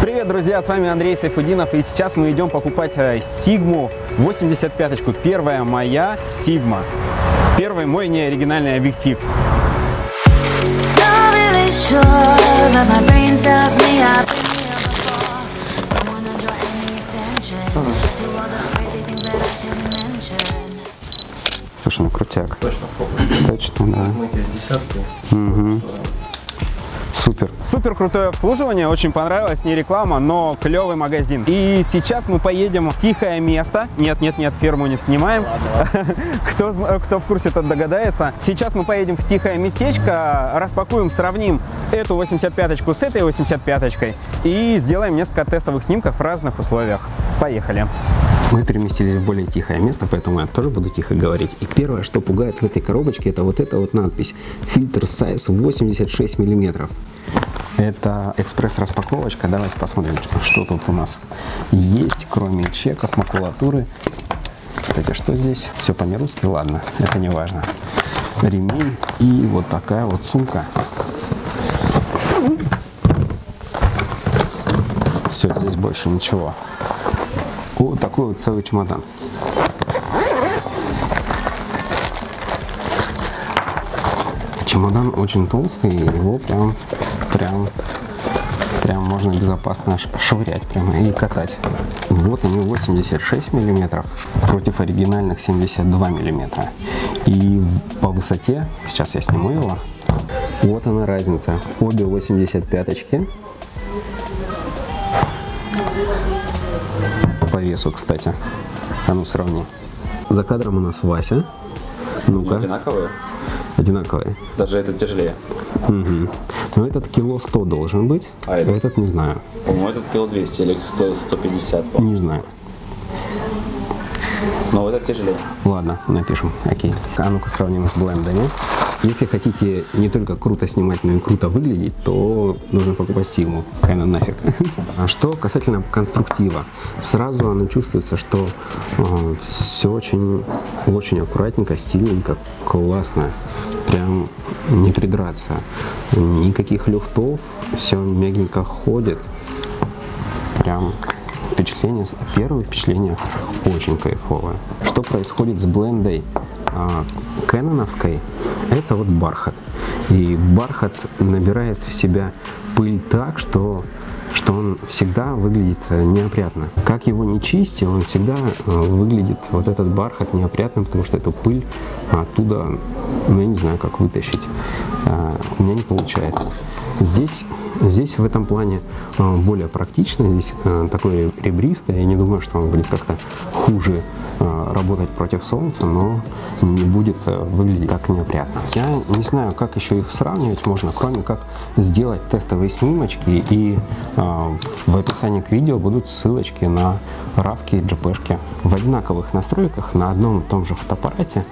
Привет, друзья, с вами Андрей Сайфудинов, и сейчас мы идем покупать э, Сигму 85-ку. Первая моя Сигма. Первый мой неоригинальный объектив. Слушай, ну крутяк. Точно фокус. Точно, да. Десятки. Супер. Супер крутое обслуживание, очень понравилось, не реклама, но клевый магазин. И сейчас мы поедем в тихое место. Нет, нет, нет, ферму не снимаем. Кто, зна- кто в курсе, тот догадается. Сейчас мы поедем в тихое местечко, распакуем, сравним эту 85-очку с этой 85-очкой и сделаем несколько тестовых снимков в разных условиях. Поехали. Мы переместились в более тихое место, поэтому я тоже буду тихо говорить. И первое, что пугает в этой коробочке, это вот эта вот надпись. Фильтр size 86 миллиметров. Это экспресс-распаковочка. Давайте посмотрим, что тут у нас есть, кроме чеков, макулатуры. Кстати, что здесь? Все по-нерусски? Ладно, это не важно. Ремень и вот такая вот сумка. Все, здесь больше ничего. Вот такой вот целый чемодан. Чемодан очень толстый, его прям, прям, прям можно безопасно швырять прямо и катать. Вот они 86 миллиметров против оригинальных 72 миллиметра. И по высоте, сейчас я сниму его, вот она разница. Обе 85-очки. По весу, кстати. А ну сравни. За кадром у нас Вася. Ну-ка, Одинаковые. одинаковые. Даже этот тяжелее. Мгм. Ну этот кило 100 должен быть, А этот? этот не знаю, По-моему, этот кило 200 или 100, 150. по-моему. не знаю. Но этот тяжелее. Ладно, напишем, окей. А ну-ка сравним с блендами. Если хотите не только круто снимать, но и круто выглядеть, то нужно покупать Сигму. Кайна нафиг. А что касательно конструктива. Сразу оно чувствуется, что все очень, очень аккуратненько, стильненько, классно. Прям не придраться. Никаких люфтов, все мягенько ходит. Прям впечатление, первое впечатление очень кайфовое. Что происходит с блендой а? Это вот бархат. И бархат набирает в себя пыль так, что что он всегда выглядит э, неопрятно. Как его не чисти, он всегда э, выглядит, вот этот бархат неопрятным, потому что эту пыль оттуда, ну я не знаю, как вытащить. А, У меня не получается. Здесь, здесь в этом плане э, более практично, здесь э, такое ребристое, я не думаю, что он будет как-то хуже э, работать против солнца, но не будет э, выглядеть так неопрятно. Я не знаю, как еще их сравнивать можно, кроме как сделать тестовые снимочки, и э, в описании к видео будут ссылочки на равки и GP-шки в одинаковых настройках на одном и том же фотоаппарате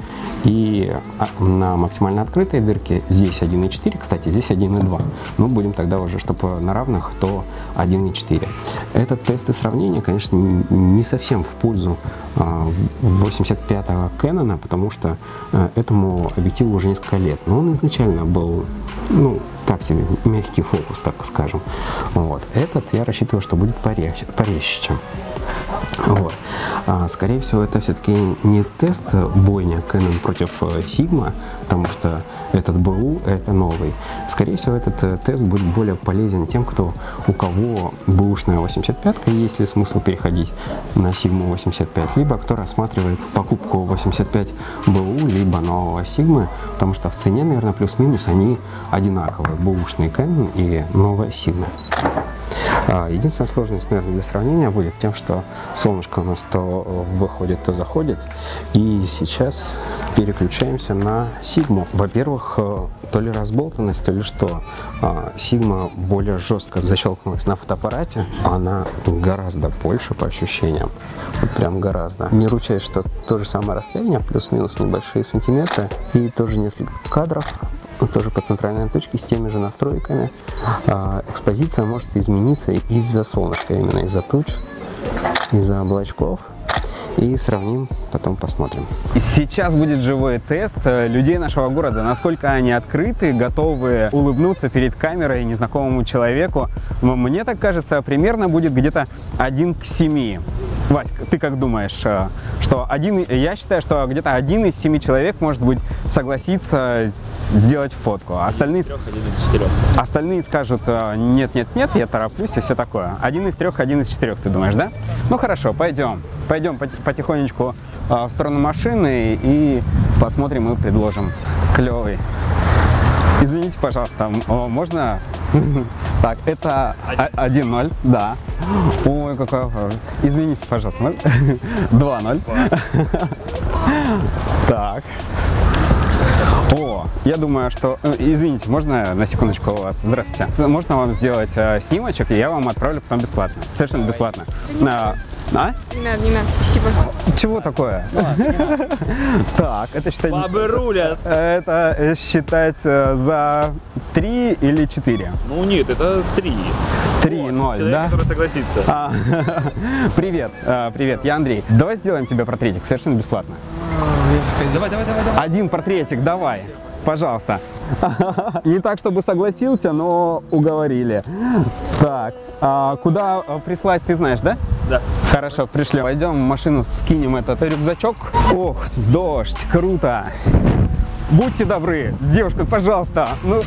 и а, на максимально открытой дырке здесь 1.4, кстати, здесь 1.2. Ну, будем тогда уже, чтобы на равных, то 1.4. Этот тест и сравнение, конечно, не совсем в пользу 85-го Canon, потому что а, этому объективу уже несколько лет. Но он изначально был, ну, так себе, мягкий фокус, так скажем. Вот. Этот я рассчитываю, что будет порезче, порезче чем. Вот. А, скорее всего, это все-таки не тест бойня Canon против э, Sigma, потому что этот БУ это новый. Скорее всего, этот э, тест будет более полезен тем, кто у кого бэушная 85 и есть ли смысл переходить на Sigma 85, либо кто рассматривает покупку 85 БУ, либо нового Sigma, потому что в цене, наверное, плюс-минус они одинаковые, бэушный Canon и новая Sigma. А, Единственная сложность, наверное, для сравнения будет тем, что солнышко у нас то выходит, то заходит. И сейчас переключаемся на Сигму. Во-первых, э, то ли разболтанность, то ли что. А, Сигма более жестко защелкнулась на фотоаппарате. Она гораздо больше по ощущениям. Вот прям гораздо. Не ручаюсь, что то же самое расстояние, плюс-минус небольшие сантиметры. И тоже несколько кадров тоже по центральной точке с теми же настройками. А, экспозиция может измениться из-за солнышка, именно из-за туч, из-за облачков. и сравним, потом посмотрим. Сейчас будет живой тест э, людей нашего города, насколько они открыты, готовы улыбнуться перед камерой незнакомому человеку. Мне так кажется, примерно будет где-то один к семи. Вась, ты как думаешь, э, что один, я считаю, что где-то один из семи человек, может быть, согласится сделать фотку, а остальные, с- Один из четырех. остальные скажут, э, нет, нет, нет, я тороплюсь и все такое. Один из трех, один из четырех, ты думаешь, да? Ну хорошо, пойдем. Пойдем пот- потихонечку э, в сторону машины и посмотрим и предложим. Клевый. Извините, пожалуйста, можно? Так, это о- 1-0, да. Ой, хороший. Извините, пожалуйста, можно? 2-0. Так. О, я думаю, что... э, Извините, можно на секундочку у вас? Здравствуйте. Можно вам сделать э, снимочек, и я вам отправлю потом бесплатно. Совершенно бесплатно. А? а? Не надо, не надо, спасибо. Чего такое? Так, это считать... Бабы рулят. Это считать э, за 3 или 4? Ну нет, это три. 3-0, Человек, да? который согласится. А, привет, э, привет, я Андрей. Давай сделаем тебе портретик совершенно бесплатно. Давай, давай, давай, давай. Один портретик, давай. Пожалуйста. Не так, чтобы согласился, но уговорили. Так, а куда э, прислать, ты знаешь, да? Да. Хорошо, пришли. Пойдем в машину, скинем этот рюкзачок. Ох, дождь, круто. Будьте добры, девушка, пожалуйста, ну,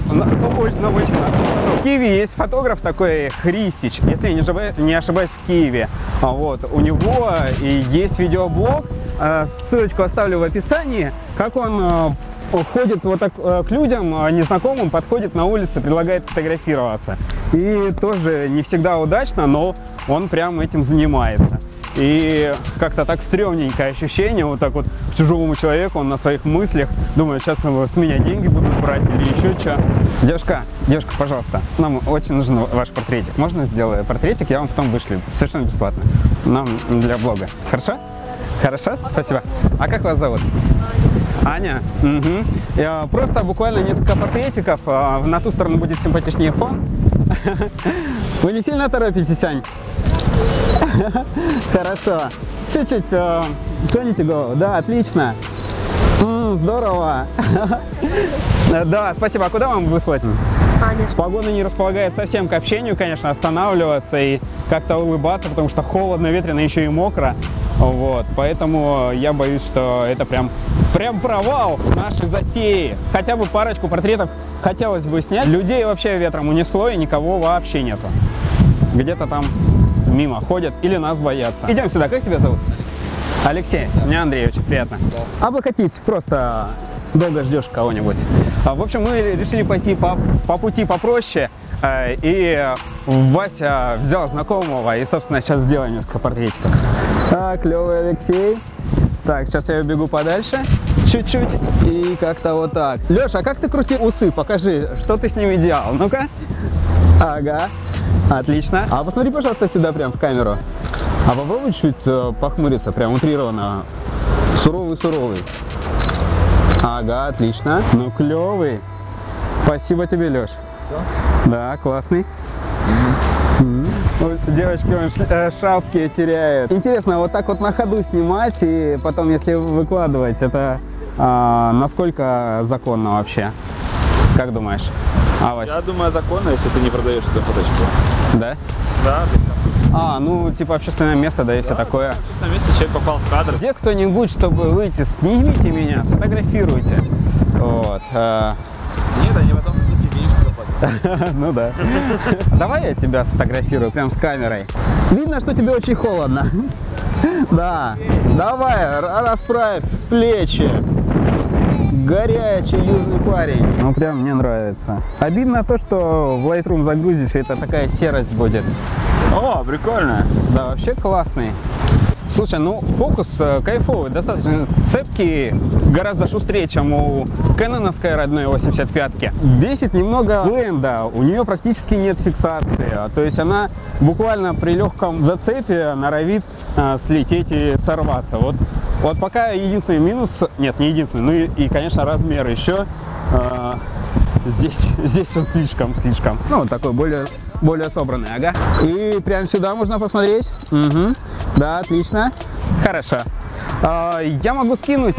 очень, надо. В Киеве есть фотограф такой Христич, если я не ошибаюсь, не ошибаюсь в Киеве. А Вот, у него и есть видеоблог, э, ссылочку оставлю в описании, как он э, ходит вот так э, к людям, э, незнакомым, подходит на улице, предлагает фотографироваться. И тоже не всегда удачно, но он прям этим занимается. И как-то так стрёмненькое ощущение, вот так вот к чужому человеку, он на своих мыслях, думает, сейчас с меня деньги будут брать или еще что. Девушка, девушка, пожалуйста, нам очень нужен ваш портретик. Можно сделаю портретик, я вам потом вышлю, совершенно бесплатно. Нам для блога. Хорошо? Хорошо? Спасибо. А как вас зовут? Аня? Я Просто буквально несколько портретиков. а, На ту сторону будет симпатичнее фон. Вы не сильно торопитесь, Ань? Хорошо. Чуть-чуть э, склоните голову. Да, отлично. М, здорово. Да, спасибо. А куда вам выслать? Аня. Погода не располагает совсем к общению, конечно, останавливаться и как-то улыбаться, потому что холодно, ветрено, еще и мокро. Вот, поэтому я боюсь, что это прям, прям провал нашей затеи. Хотя бы парочку портретов хотелось бы снять. Людей вообще ветром унесло и никого вообще нету. Где-то там мимо ходят или нас боятся. Идем сюда, как тебя зовут? Алексей, мне Андрей, очень приятно. Облокотись, просто долго ждешь кого-нибудь. А, В общем, мы решили пойти по, по пути попроще. э, И Вася взял знакомого и, собственно, сейчас сделаем несколько портретиков. Так, клевый Алексей. Так, сейчас я убегу подальше. Чуть-чуть. И как-то вот так. Леша, а как ты крутил усы? Покажи, что ты с ними делал. Ну-ка. Ага. Отлично. А посмотри, пожалуйста, сюда прям в камеру. А попробуй чуть э, похмуриться, прям утрированно. Суровый-суровый. Ага, отлично. Ну, клевый. Спасибо тебе, Леш. Да, классный. Вот Девочки вон ш- э, шапки теряют. Интересно, вот так вот на ходу снимать и потом, если выкладывать, это а, насколько законно вообще? Как думаешь? А, Вась? Я думаю, законно, если ты не продаешь эту фоточку. Да? Да, А, ну, типа общественное место, да и все такое. на месте человек попал в кадр. Где кто-нибудь, чтобы выйти, снимите меня, сфотографируйте. Вот. э, Нет, они потом тебе денежку заплатят. Ну да. Давай я тебя сфотографирую прям с камерой. Видно, что тебе очень холодно. Да. Давай, расправь плечи. Горячий южный парень. Ну прям мне нравится. Обидно то, что в Lightroom загрузишь, и это такая серость будет. О, прикольно. Да, вообще классный. Слушай, ну фокус э, кайфовый, достаточно цепкий, гораздо шустрее, чем у кэноновской родной 85-ки. Бесит немного бленда, у нее практически нет фиксации, а, то есть она буквально при легком зацепе норовит э, слететь и сорваться. Вот, вот пока единственный минус, нет, не единственный, ну и, и, конечно размер еще. э, Здесь, здесь он слишком, слишком. Ну, вот такой более, более собранный, ага. И прям сюда можно посмотреть. Мгм. Да, отлично. Хорошо. А, я могу скинуть.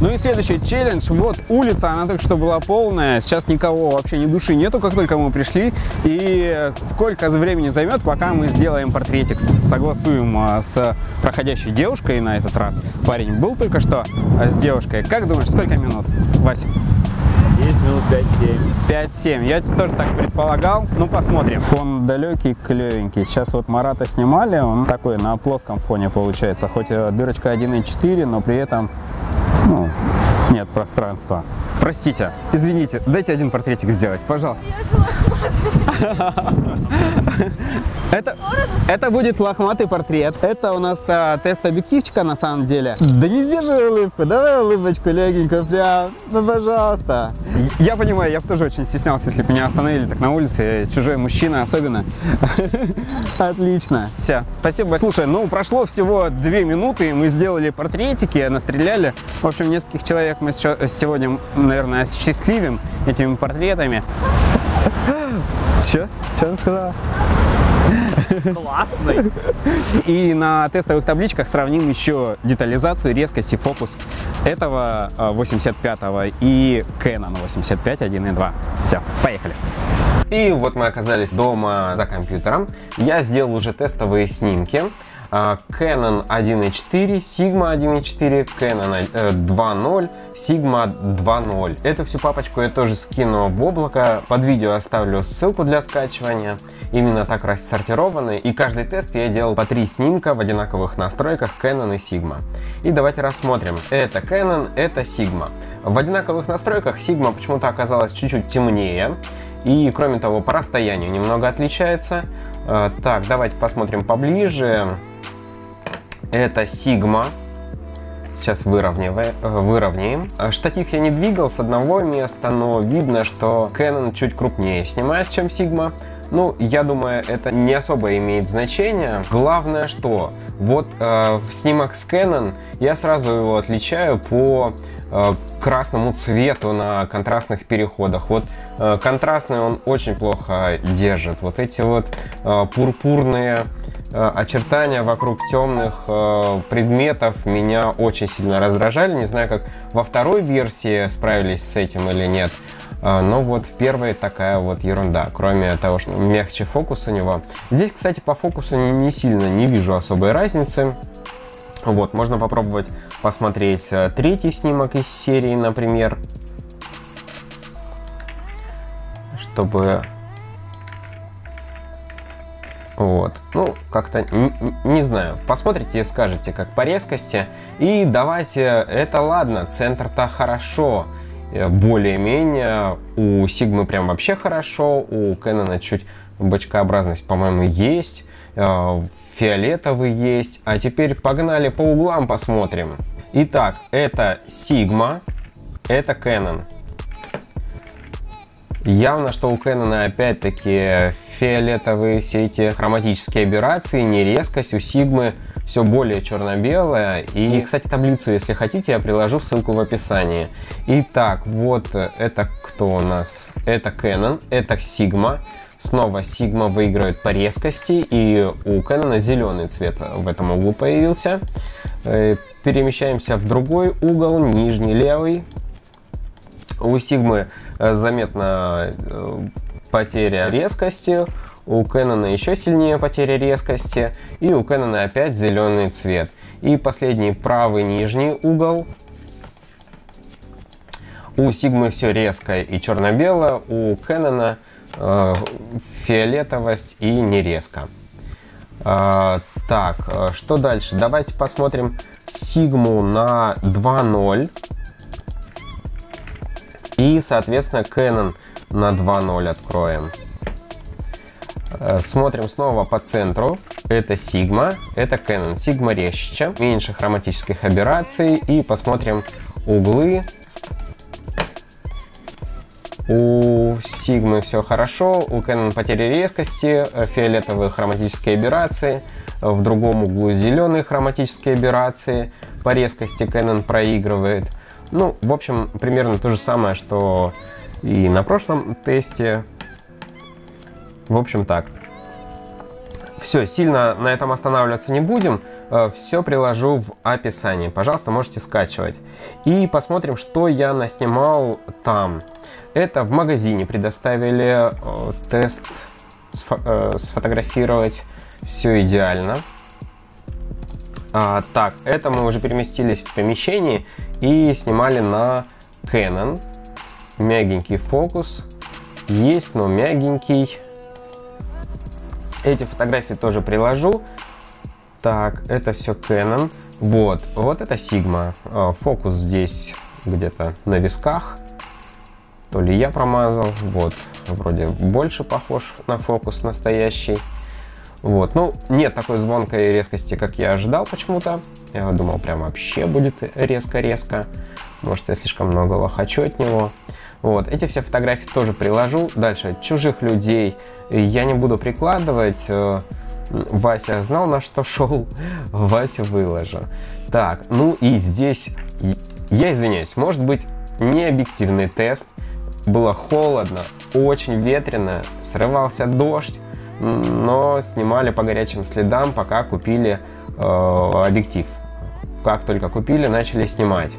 Ну и следующий челлендж. Вот улица, она только что была полная. Сейчас никого вообще ни души нету, как только мы пришли. И сколько времени займет, пока мы сделаем портретик, согласуем а, с проходящей девушкой на этот раз. Парень был только что а, с девушкой. Как думаешь, сколько минут, Вася? 10 минут 5-7. 5-7. Я тоже так предполагал. Ну, посмотрим. Фон далекий, клевенький. Сейчас вот Марата снимали, он такой на плоском фоне получается. Хоть э, дырочка 1.4, но при этом ну, нет пространства. Простите, извините, дайте один портретик сделать, пожалуйста. Это, это будет лохматый портрет. Это у нас а, тест объективчика на самом деле. Да не сдерживай улыбку, давай улыбочку легенько прям. Ну, пожалуйста. Я понимаю, я бы тоже очень стеснялся, если бы меня остановили так на улице, чужой мужчина особенно. Отлично. Все, спасибо. Слушай, ну прошло всего две минуты, мы сделали портретики, настреляли. В общем, нескольких человек мы сегодня, наверное, осчастливим этими портретами. Че? Че она сказала? Классный. И на тестовых табличках сравним еще детализацию, резкость и фокус этого а, 85-го и Canon 85 1.2. Все, поехали. И вот мы оказались дома за компьютером. Я сделал уже тестовые снимки. А, Canon 1.4, Sigma 1.4, Canon э, 2.0, Sigma 2.0. Эту всю папочку я тоже скину в облако. Под видео оставлю ссылку для скачивания. Именно так рассортированы. И каждый тест я делал по три снимка в одинаковых настройках Canon и Sigma. И давайте рассмотрим. Это Canon, это Sigma. В одинаковых настройках Sigma почему-то оказалась чуть-чуть темнее. И кроме того, по расстоянию немного отличается. Э, Так, давайте посмотрим поближе. Это Sigma. Сейчас э, выровняем. Э, Штатив я не двигал с одного места, но видно, что Canon чуть крупнее снимает, чем Sigma. Ну, я думаю, это не особо имеет значение. Главное, что вот э, снимок с Canon, я сразу его отличаю по э, красному цвету на контрастных переходах. Вот э, контрастный он очень плохо держит. Вот эти вот э, пурпурные очертания вокруг темных э, предметов меня очень сильно раздражали. Не знаю, как во второй версии справились с этим или нет. А, Но вот в первой такая вот ерунда, кроме того, что мягче фокус у него. Здесь, кстати, по фокусу не сильно не вижу особой разницы. Вот, можно попробовать посмотреть э, третий снимок из серии, например. Чтобы... Вот. Ну, как-то, не знаю. Посмотрите и скажете, как по резкости. И давайте, это ладно, центр-то хорошо. Э, Более-менее. У Сигмы прям вообще хорошо. У Кэнона чуть бочкообразность, по-моему, есть. Э, Фиолетовый есть. А теперь погнали по углам посмотрим. Итак, это Sigma, это Canon. Явно, что у Canon опять-таки фиолетовые все эти хроматические аберрации, не резкость, у Sigma все более черно-белое. И, кстати, таблицу, если хотите, я приложу ссылку в описании. Итак, вот э, это кто у нас? Это Canon, это Sigma. Снова Sigma выигрывает по резкости, и у Canon зеленый цвет в этом углу появился. Э, Перемещаемся в другой угол, нижний левый. У Сигмы э, заметна э, потеря резкости, у Canon еще сильнее потеря резкости, и у Canon опять зеленый цвет. И последний правый нижний угол. У Сигмы все резко и черно-белое, у Canon э, фиолетовость и не резко. А, так, э, что дальше? Давайте посмотрим Сигму на 2.0. И, соответственно, Canon на 2.0 откроем. Э, Смотрим снова по центру. Это Sigma, это Canon. Sigma резче, меньше хроматических аберраций. И посмотрим углы. У Sigma все хорошо, у Canon потеря резкости, э, фиолетовые хроматические аберрации, в другом углу зеленые хроматические аберрации, по резкости Canon проигрывает. Ну, в общем, примерно то же самое, что и на прошлом тесте. В общем, так. Все, сильно на этом останавливаться не будем. Все приложу в описании. Пожалуйста, можете скачивать. И посмотрим, что я наснимал там. Это в магазине предоставили э, тест э, сфотографировать. Все идеально. А, так, это мы уже переместились в помещение и снимали на Canon. Мягенький фокус. Есть, но мягенький. Эти фотографии тоже приложу. Так, это все Canon. Вот, вот это Sigma. А, Фокус здесь где-то на висках. То ли я промазал. Вот, вроде больше похож на фокус настоящий. Вот, ну, нет такой звонкой резкости, как я ожидал почему-то. Я думал, прям вообще будет резко-резко. Может, я слишком многого хочу от него. Вот, эти все фотографии тоже приложу. Дальше, чужих людей я не буду прикладывать. Э, Вася знал, на что шел. Вася выложу. Так, ну и здесь, я извиняюсь, может быть, не объективный тест. Было холодно, очень ветрено, срывался дождь но снимали по горячим следам, пока купили э, объектив. Как только купили, начали снимать.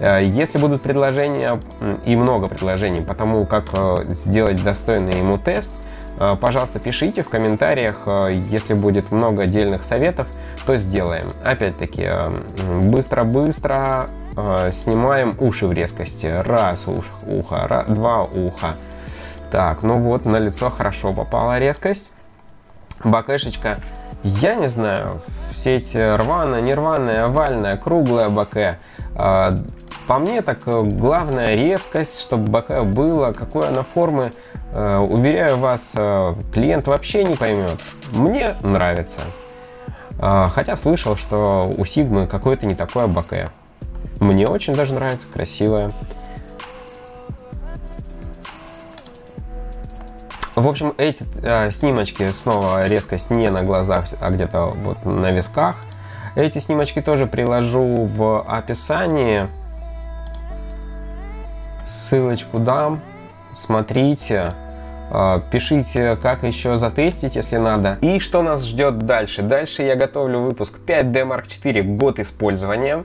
Э, если будут предложения и много предложений по тому, как э, сделать достойный ему тест, э, пожалуйста, пишите в комментариях. Если будет много отдельных советов, то сделаем. Опять-таки, быстро-быстро снимаем уши в резкости. Раз ухо, раз, два уха. Так, ну вот, на лицо хорошо попала резкость бакешечка. Я не знаю, все эти рваная, нерваная, овальная, круглая баке. А, по мне так э, главная резкость, чтобы баке было, какой она формы. Э, уверяю вас, э, клиент вообще не поймет. Мне нравится. А, хотя слышал, что у Сигмы какое-то не такое баке. Мне очень даже нравится, красивое. В общем, эти э, снимочки, снова резкость не на глазах, а где-то вот на висках. Эти снимочки тоже приложу в описании. Ссылочку дам. Смотрите. Э, пишите, как еще затестить, если надо. И что нас ждет дальше? Дальше я готовлю выпуск 5D Mark IV год использования.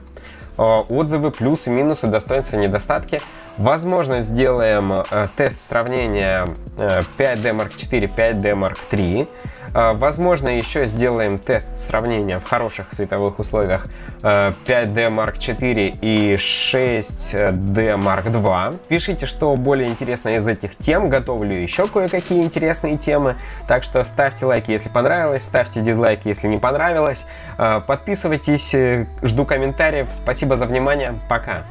Э, отзывы, плюсы, минусы, достоинства, недостатки. Возможно, сделаем э, тест сравнения 5D Mark IV, 5D Mark III. Возможно, еще сделаем тест сравнения в хороших световых условиях 5D Mark IV и 6D Mark II. Пишите, что более интересно из этих тем. Готовлю еще кое-какие интересные темы. Так что ставьте лайки, если понравилось, ставьте дизлайки, если не понравилось. Подписывайтесь, жду комментариев. Спасибо за внимание. Пока.